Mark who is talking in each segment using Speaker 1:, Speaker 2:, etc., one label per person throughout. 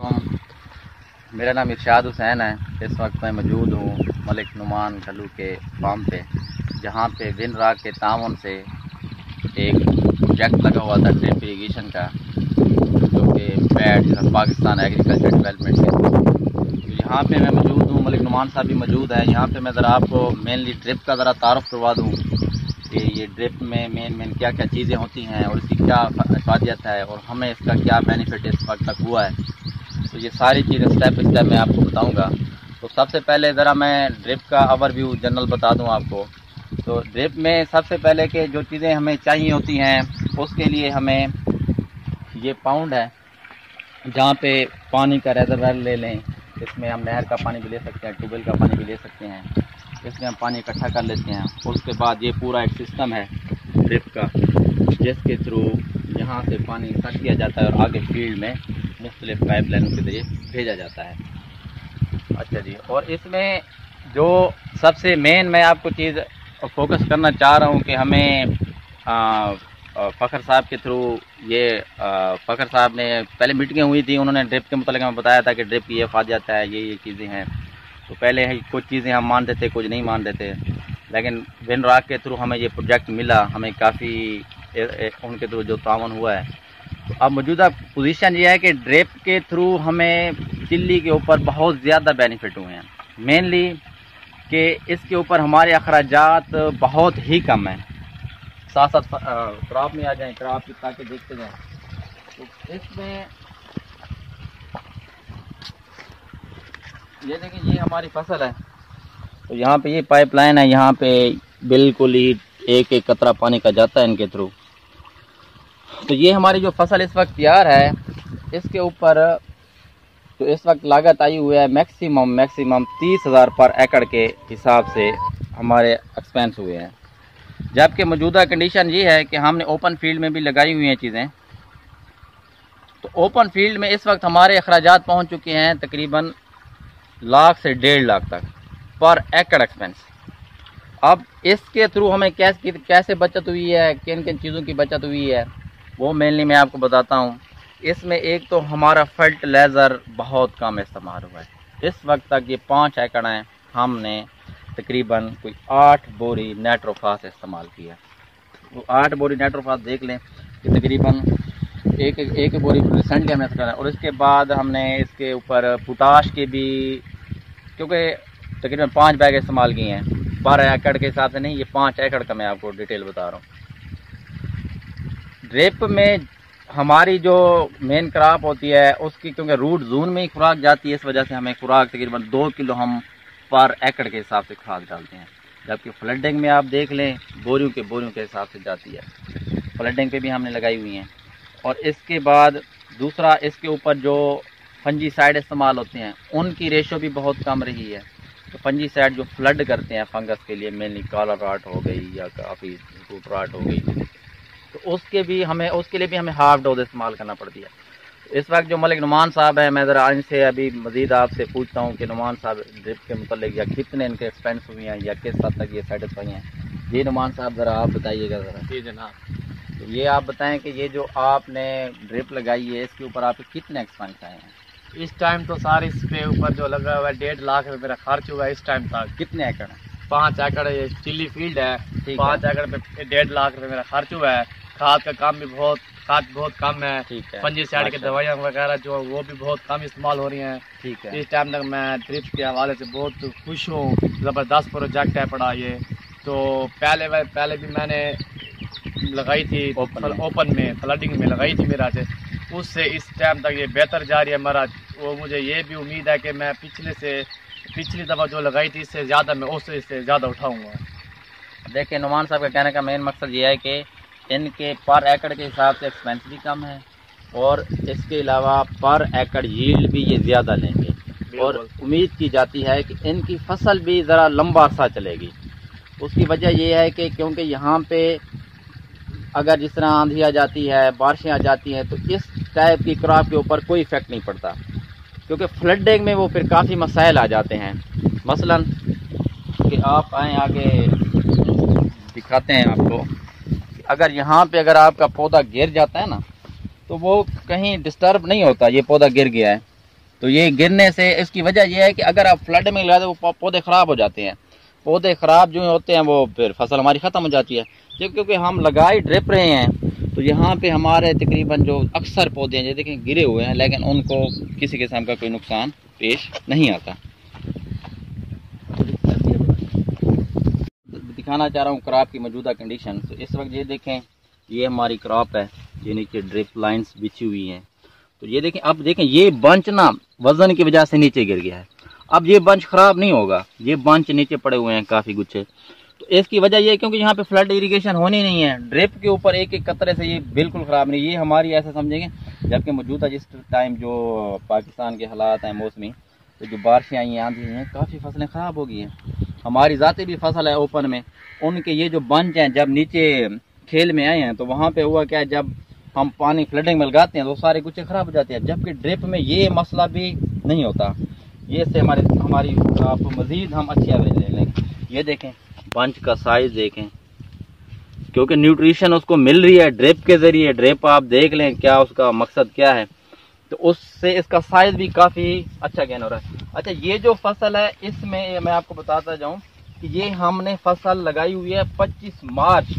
Speaker 1: मेरा नाम इर्शाद हुसैन है। इस वक्त मैं मौजूद हूँ मलिक नुमान घलू के फार्म पे, जहाँ पे विन राग के तावन से एक प्रोजेक्ट लगा हुआ था ड्रिप इरीगेशन का, जो कि पैड पाकिस्तान एग्रीकल्चर डेवलपमेंट से। तो यहाँ पे मैं मौजूद हूँ, मलिक नुमान साहब भी मौजूद है। यहाँ पे मैं ज़रा आपको मेनली ड्रिप का ज़रा तारफ़ करवा दूँ कि ये ड्रिप में मेन मेन क्या क्या चीज़ें होती हैं और इसकी क्या अफादियत है और हमें इसका क्या बेनिफिट इस वक्त तक हुआ है। तो ये सारी चीज़ें स्टेप स्टेप मैं आपको बताऊँगा। तो सबसे पहले ज़रा मैं ड्रिप का ओवरव्यू जनरल बता दूँ आपको। तो ड्रिप में सबसे पहले के जो चीज़ें हमें चाहिए होती हैं, उसके लिए हमें ये पाउंड है, जहाँ पे पानी का रेजरवर ले लें। इसमें हम नहर का पानी भी ले सकते हैं ट्यूबवेल का पानी भी ले सकते हैं। इसमें हम पानी इकट्ठा कर लेते हैं। उसके बाद ये पूरा एक सिस्टम है ड्रिप का, जिसके थ्रू यहाँ से पानी सक किया जाता है और आगे फ़ील्ड में मुख्तलिफ़ पाइप लाइनों के ज़रिए भेजा जाता है। अच्छा जी, और इसमें जो सबसे मेन मैं आपको चीज़ फोकस करना चाह रहा हूँ कि हमें फ़खर साहब के थ्रू ये फ़खर साहब ने पहले मीटिंगें हुई थी, उन्होंने ड्रिप के मतलब हमें बताया था कि ड्रिप की ये फ़ायदा है, ये ये चीज़ें हैं। तो पहले है कुछ चीज़ें हम मानते थे, कुछ नहीं मानते थे। लेकिन विन राग के थ्रू हमें ये प्रोजेक्ट मिला, हमें काफ़ी उनके थ्रू जो तावन हुआ है। अब मौजूदा पोजीशन ये है कि ड्रेप के थ्रू हमें चिल्ली के ऊपर बहुत ज़्यादा बेनिफिट हुए हैं। मेनली कि इसके ऊपर हमारे अखराज बहुत ही कम हैं। साथ साथ क्रॉप में आ जाएँ क्रॉप की ताकि देखते जाएँ। तो इसमें ये देखिए, ये हमारी फ़सल है। तो यहाँ पे ये पाइपलाइन है, यहाँ पे बिल्कुल ही एक एक कतरा पानी का जाता है इनके थ्रू तो ये हमारी जो फ़सल इस वक्त तैयार है, इसके ऊपर तो इस वक्त लागत आई हुई है मैक्सिमम मैक्सिमम तीस हज़ार पर एकड़ के हिसाब से हमारे एक्सपेंस हुए हैं। जबकि मौजूदा कंडीशन ये है कि हमने ओपन फ़ील्ड में भी लगाई हुई हैं चीज़ें। तो ओपन फ़ील्ड में इस वक्त हमारे अखराज पहुँच चुके हैं तकरीबन लाख से डेढ़ लाख तक पर एकड़ एक्सपेंस अब इसके थ्रू हमें कैसे कैसे बचत हुई है किन किन चीज़ों की बचत हुई है वो मेनली मैं आपको बताता हूँ। इसमें एक तो हमारा फर्टिलाइज़र बहुत कम इस्तेमाल हुआ है। इस वक्त तक ये पाँच एकड़ हैं, हमने तकरीबन कोई आठ बोरी नेट्रोफास इस्तेमाल किया। वो आठ बोरी नेट्रोफास देख लें कि तकरीबन एक एक बोरी रिसेंटली हमने करा और इसके बाद हमने इसके ऊपर पोटाश के भी, क्योंकि तकरीबन पाँच बैग इस्तेमाल किए हैं। बारह एकड़ के हिसाब से नहीं, ये पाँच एकड़ का मैं आपको डिटेल बता रहा हूँ। ड्रिप में हमारी जो मेन क्रॉप होती है, उसकी क्योंकि रूट जोन में ही खुराक जाती है, इस वजह से हमें खुराक तकरीबन दो किलो हम पर एकड़ के हिसाब से खुराक डालते हैं। जबकि फ्लडिंग में आप देख लें, बोरियों के बोरियों के हिसाब से जाती है। फ्लडिंग पे भी हमने लगाई हुई हैं। और इसके बाद दूसरा, इसके ऊपर जो फंजी साइड इस्तेमाल होते हैं, उनकी रेशो भी बहुत कम रही है। तो फंजी साइड जो फ्लड करते हैं फंगस के लिए मेनली काला राट हो गई या काफ़ी रूट राट हो गई। तो उसके भी हमें उसके लिए भी हमें हाफ़ डोज इस्तेमाल करना पड़ती है। इस वक्त जो मलिक नुमान साहब है मैं ज़रा इनसे अभी मजीद आपसे पूछता हूँ कि नुमान साहब ड्रिप के मतलब या कितने इनके एक्सपेंस हुए हैं या किस हद तक ये सेटिस्फाई हैं? जी नुमान साहब ज़रा आप बताइएगा ज़रा।
Speaker 2: जी जनाब।
Speaker 1: तो ये आप बताएँ कि ये जो आपने ड्रिप लगाई है इसके ऊपर आपके कितने एक्सपेंस आए हैं?
Speaker 2: इस टाइम तो सारे इसके ऊपर जो लगा हुआ है डेढ़ लाख रुपये खर्च हुआ है इस टाइम तक।
Speaker 1: कितने एकड़? है
Speaker 2: पाँच एकड़ ये चिल्ली फ़ील्ड है। पाँच एकड़ पे डेढ़ लाख रुपये मेरा खर्च हुआ है। खाद का काम भी बहुत खाद बहुत कम है। पंजी साइड की दवाइयाँ वगैरह जो वो भी बहुत कम इस्तेमाल हो रही हैं।
Speaker 1: ठीक है।
Speaker 2: इस टाइम तक मैं ट्रिप के हवाले से बहुत खुश हूँ। ज़बरदस्त प्रोजेक्ट है पड़ा ये। तो पहले पहले भी मैंने लगाई थी ओपन, ओपन में। फ्लडिंग में लगाई थी मेरा से। उससे इस टाइम तक ये बेहतर जा रही है मेरा वो मुझे ये भी उम्मीद है कि मैं पिछले से पिछली दफ़ा जो लगाई थी इससे ज़्यादा मैं उससे इससे ज़्यादा उठाऊँगा।
Speaker 1: देखिए नुमान साहब का कहने का मेन मकसद ये है कि इनके पर एकड़ के हिसाब से एक्सपेंस भी कम है और इसके अलावा पर एकड़ यील्ड भी ये ज़्यादा लेंगे। और उम्मीद की जाती है कि इनकी फ़सल भी ज़रा लंबा सा चलेगी। उसकी वजह यह है कि क्योंकि यहाँ पे अगर जिस तरह आंधी आ जाती है बारिशें आ जाती हैं तो इस टाइप की क्रॉप के ऊपर कोई इफ़ेक्ट नहीं पड़ता। क्योंकि फ्लडिंग में वो फिर काफ़ी मसाइल आ जाते हैं। मसलन कि आप आए आगे, दिखाते हैं आपको। अगर यहाँ पे अगर आपका पौधा गिर जाता है ना तो वो कहीं डिस्टर्ब नहीं होता, ये पौधा गिर गया है। तो ये गिरने से इसकी वजह यह है कि अगर आप फ्लड में लगा वो पौधे ख़राब हो जाते हैं। पौधे ख़राब जो होते हैं, वो फिर फ़सल हमारी ख़त्म हो जाती है। जब क्योंकि हम लगाई, ड्रिप रहे हैं तो यहाँ पे हमारे तकरीबन जो अक्सर पौधे हैं देखें, गिरे हुए हैं, लेकिन उनको किसी किस्म का कोई नुकसान पेश नहीं आता। दिखाना चाह रहा हूँ क्रॉप की मौजूदा कंडीशन तो इस वक्त ये देखें, ये हमारी क्रॉप है, ये नीचे ड्रिप लाइंस बिछी हुई हैं। तो ये देखें, अब देखें, ये बंच ना वज़न की वजह से नीचे गिर गया है। अब ये बंच खराब नहीं होगा, ये बंच नीचे पड़े हुए हैं काफ़ी गुच्छे तो इसकी वजह ये क्योंकि यहाँ पे फ्लड इरिगेशन होनी नहीं है। ड्रिप के ऊपर एक एक कतरे से ये बिल्कुल ख़राब नहीं, ये हमारी ऐसा समझेंगे, जबकि मौजूदा जिस टाइम जो पाकिस्तान के हालात हैं, मौसमी तो जो बारिशें आई हैं, आंधी हैं, काफ़ी फ़सलें ख़राब हो गई हैं। हमारी ज़ाती भी फ़सल है ओपन में, उनके ये जो बंच हैं, जब नीचे खेल में आए हैं तो वहाँ पे हुआ क्या, जब हम पानी फ्लडिंग में लगाते हैं तो सारे गुच्छे ख़राब हो जाते हैं, जबकि ड्रिप में ये मसला भी नहीं होता। ये से हमारे, हमारी आप मज़ीद हम अच्छी एवरेज ले लेंगे। ये देखें बंच का साइज़ देखें। क्योंकि न्यूट्रिशन उसको मिल रही है ड्रिप के ज़रिए ड्रिप आप देख लें क्या उसका मकसद क्या है। तो उससे इसका साइज़ भी काफ़ी अच्छा गेन हो रहा है। अच्छा ये जो फ़सल है इसमें मैं आपको बताता जाऊँ कि ये हमने फ़सल लगाई हुई है 25 मार्च।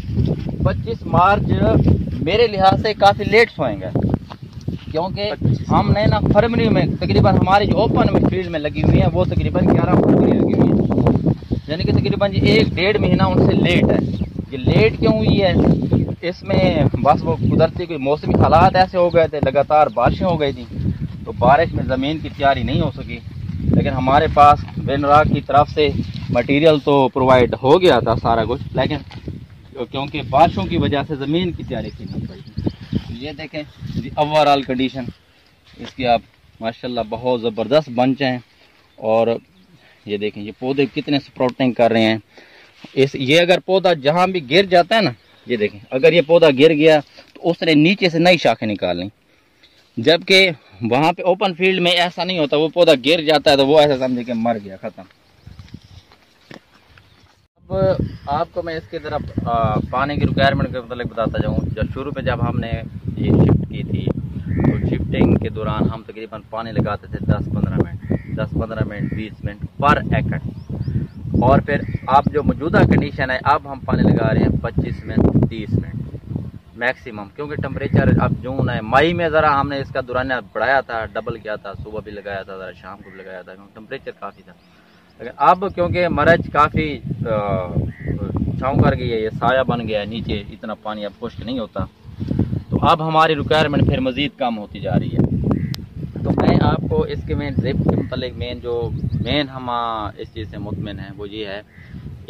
Speaker 1: 25 मार्च मेरे लिहाज से काफ़ी लेट सोएँगे क्योंकि हमने ना फरवरी में तकरीबन हमारी जो ओपन में फ़ील्ड में लगी हुई है वो तकरीबन ग्यारह फरवरी लगी हुई है। यानी कि तकरीबन एक डेढ़ महीना उनसे लेट है। ये लेट क्यों हुई है? इसमें बस वो कुदरती कोई मौसमी हालात ऐसे हो गए थे, लगातार बारिशें हो गई थी तो बारिश में ज़मीन की तैयारी नहीं हो सकी। लेकिन हमारे पास बिनराग की तरफ़ से मटेरियल तो प्रोवाइड हो गया था सारा कुछ, लेकिन क्योंकि बारिशों की वजह से ज़मीन की तैयारी की नहीं पड़ी तो ये देखें, जी ओवरऑल कंडीशन इसकी आप माशाल्लाह बहुत ज़बरदस्त बंच हैं और ये देखें, ये पौधे कितने स्प्राउटिंग कर रहे हैं। इस, ये अगर पौधा जहाँ भी गिर जाता है ना, ये देखें, अगर ये पौधा गिर गया तो उसने नीचे से नई शाखें निकालनी जबकि वहाँ पे ओपन फ़ील्ड में ऐसा नहीं होता, वो पौधा गिर जाता है तो वो ऐसा समझे कि मर गया, ख़त्म। अब आपको मैं इसके तरफ़ पानी की रिक्वायरमेंट के मतलब बताता जाऊँ। जब शुरू में जब हमने ये शिफ्ट की थी तो शिफ्टिंग के दौरान हम तकरीबन पानी लगाते थे 10-15 मिनट 10-15 मिनट 20 मिनट पर एकड़ और फिर आप जो मौजूदा कंडीशन है, अब हम पानी लगा रहे हैं 25 मिनट 30 मिनट मैक्सिमम क्योंकि टम्परेचर अब जून है, मई में ज़रा हमने इसका दुराना बढ़ाया था डबल किया था, सुबह भी लगाया था, ज़रा शाम को भी लगाया था टम्परेचर काफ़ी था। लेकिन अब क्योंकि मरज काफ़ी छाँव कर गई है, ये साया बन गया है, नीचे इतना पानी अब खुश्क नहीं होता। तो अब हमारी रिक्वायरमेंट फिर मज़ीद कम होती जा रही है। तो मैं आपको इसके मेन ड्रिप के मतलब मेन जो मेन हम इस चीज़ से मुतमिन है, वो ये है।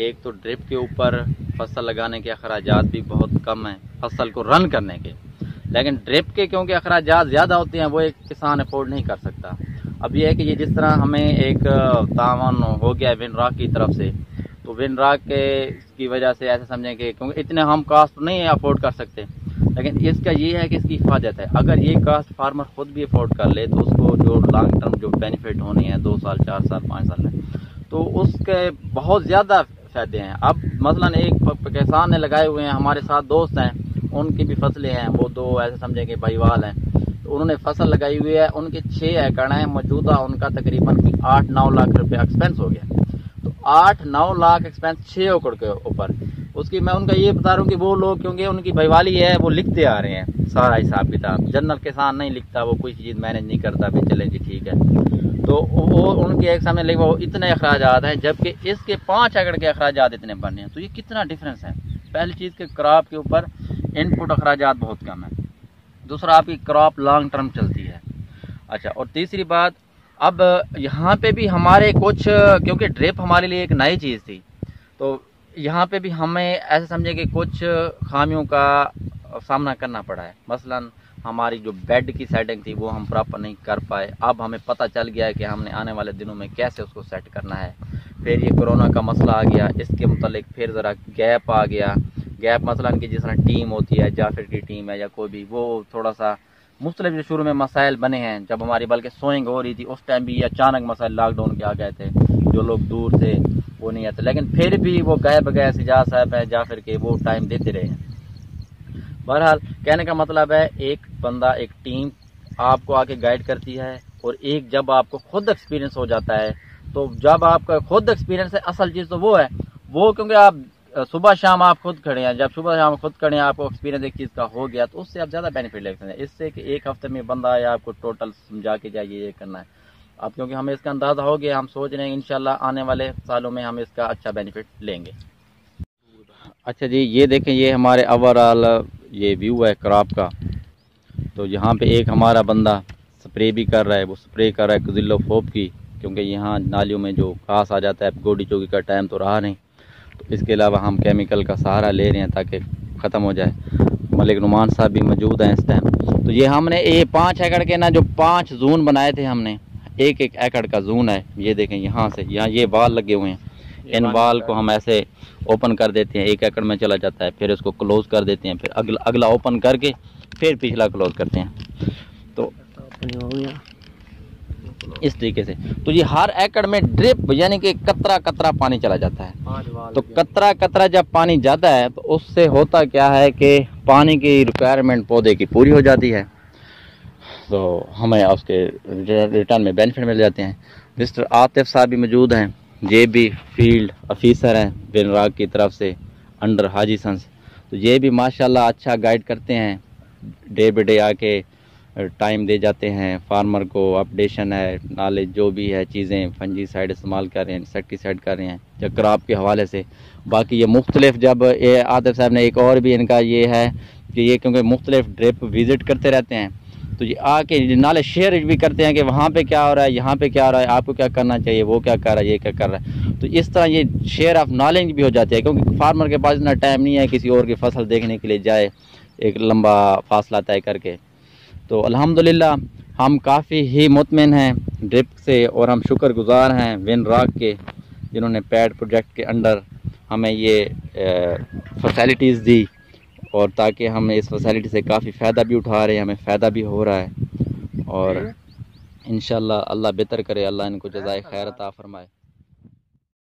Speaker 1: एक तो ड्रिप के ऊपर फ़सल लगाने के अखराज भी बहुत कम हैं, फ़सल को रन करने के। लेकिन ड्रिप के क्योंकि अखराज ज़्यादा होते हैं, वो एक किसान अफोर्ड नहीं कर सकता। अब यह है कि ये जिस तरह हमें एक तावन हो गया विनराग की तरफ़ से तो विनराग के, की वजह से ऐसे समझें कि क्योंकि इतने हम कास्ट नहीं अफोर्ड कर सकते। लेकिन इसका ये है कि इसकी हिफाजत है। अगर ये कास्ट फार्मर खुद भी अफोर्ड कर ले तो उसको जो लॉन्ग टर्म जो बेनिफिट होने हैं, दो साल, चार साल, पाँच साल में तो उसके बहुत ज़्यादा फ़ायदे हैं। अब मसलन एक किसान ने लगाए हुए हैं, हमारे साथ दोस्त हैं, उनकी भी फ़सलें हैं, वो दो ऐसे समझें कि भाईवाल हैं। तो उन्होंने फ़सल लगाई हुई है, उनके छः एकड़ हैं, मौजूदा उनका तकरीबन आठ, नौ लाख रुपए एक्सपेंस हो गया। आठ नौ लाख एक्सपेंस छः एकड़ के ऊपर। उसकी मैं उनका ये बता रहा हूँ कि वो लोग, क्योंकि उनकी भाईवाली है, वो लिखते आ रहे हैं, सारा हिसाब किताब। जनरल किसान नहीं लिखता, वो कोई चीज़ मैनेज नहीं करता, भी चले जी, ठीक है। तो वो उनके एक समय लेकिन वो इतने अखराज हैं, जबकि इसके पाँच एकड़ के अखराज इतने बन हैं। तो ये कितना डिफरेंस है? पहली चीज़ के क्रॉप के ऊपर इनपुट अखराज बहुत कम है। दूसरा आपकी क्रॉप लॉन्ग टर्म चलती है। अच्छा और तीसरी बात अब यहाँ पे भी हमारे कुछ, क्योंकि ड्रिप हमारे लिए एक नई चीज़ थी तो यहाँ पे भी हमें ऐसे समझे कि कुछ खामियों का सामना करना पड़ा है। मसलन, हमारी जो बेड की सेटिंग थी, वो हम प्रॉपर नहीं कर पाए। अब हमें पता चल गया है कि हमने आने वाले दिनों में कैसे उसको सेट करना है। फिर ये कोरोना का मसला आ गया, इसके मतलब फिर ज़रा गैप आ गया। गैप मसलन की जिस तरह टीम होती है, जाफिर की टीम है या कोई भी, वो थोड़ा सा मुख्तलिफ़ जो शुरू में मसाइल बने हैं, जब हमारी बल्कि सोइंग हो रही थी, उस टाइम भी ये अचानक मसाइल लॉकडाउन के आ गए थे, जो लोग दूर थे, वो नहीं आते। लेकिन फिर भी वो गए बगैर सिजा साहब है, जाफिर के, वो टाइम देते रहे हैं। बहरहाल, कहने का मतलब है, एक बंदा, एक टीम आपको आके गाइड करती है, और एक जब आपको खुद एक्सपीरियंस हो जाता है तो जब आपका खुद एक्सपीरियंस है, असल चीज़ तो वो है। वो क्योंकि आप सुबह शाम आप खुद खड़े हैं, जब सुबह शाम खुद खड़े हैं, आपको एक्सपीरियंस एक चीज़ का हो गया तो उससे आप ज़्यादा बेनिफिट ले सकते हैं। इससे कि एक हफ़्ते में बंदा या आपको टोटल समझा के जाइए ये करना है। अब क्योंकि हमें इसका अंदाज़ा हो गया, हम सोच रहे हैं, इंशाल्लाह आने वाले सालों में हम इसका अच्छा बेनिफिट लेंगे। अच्छा जी, ये देखें, ये हमारे ओवरऑल ये व्यू है क्रॉप का। तो यहाँ पे एक हमारा बंदा स्प्रे भी कर रहा है, वो स्प्रे कर रहा है कजिल्लो फोप की, क्योंकि यहाँ नालियों में जो घास आ जाता है, गोडी चौकी का टाइम तो रहा नहीं। तो इसके अलावा हम केमिकल का सहारा ले रहे हैं ताकि ख़त्म हो जाए। मलिक नुमान साहब भी मौजूद हैं इस टाइम तो ये हमने ये पाँच एकड़ के ना जो पाँच जून बनाए थे हमने एक एक एकड़ का जून है। ये देखें यहाँ से यहाँ ये बाल लगे हुए हैं। इन बाल को हम ऐसे ओपन कर देते हैं एक एकड़ में चला जाता है फिर इसको क्लोज़ कर देते हैं फिर अगला अगला ओपन करके फिर पिछला क्लोज़ करते हैं। तो इस तरीके से। तो ये हर एकड़ में ड्रिप यानी कि कतरा कतरा पानी चला जाता है। तो कतरा कतरा जब पानी जाता है तो उससे होता क्या है कि पानी की रिक्वायरमेंट पौधे की पूरी हो जाती है। तो हमें उसके रिटर्न में बेनिफिट मिल जाते हैं। मिस्टर आतिफ साहब भी मौजूद हैं। ये भी फ़ील्ड ऑफिसर हैं बिन राग की तरफ़ से अंडर हाजी सन्स तो ये भी माशाल्लाह अच्छा गाइड करते हैं। डे बाई डे आके टाइम दे जाते हैं। फार्मर को अपडेशन है नॉलेज जो भी है, चीज़ें फंजी साइड इस्तेमाल कर रहे हैं इंसेक्टिसाइड कर रहे हैं या क्रॉप के हवाले से। बाकी ये मुख्तलिफ़ जब ये आतिफ साहब ने एक और भी इनका ये है कि ये क्योंकि मुख्तलिफ़ ड्रिप विज़िट करते रहते हैं तो ये आके नाले शेयर भी करते हैं कि वहाँ पे क्या हो रहा है, यहाँ पे क्या हो रहा है, आपको क्या करना चाहिए, वो क्या कर रहा है, ये क्या कर रहा है। तो इस तरह ये शेयर ऑफ़ नॉलेज भी हो जाती है, क्योंकि फार्मर के पास इतना टाइम नहीं है, किसी और की फ़सल देखने के लिए जाए, एक लंबा फासला तय करके। तो अल्हम्दुलिल्लाह हम काफ़ी ही मुतमिन हैं ड्रिप से और हम शुक्रगुजार हैं विन राग के जिन्होंने पैड प्रोजेक्ट के अंडर हमें ये फैसिलिटीज़ दी और ताकि हम इस फैसिलिटी से काफ़ी फ़ायदा भी उठा रहे हैं हमें फ़ायदा भी हो रहा है। और इन अल्लाह बेहतर करे अल्लाह इनको जजाय खैरता फरमाए।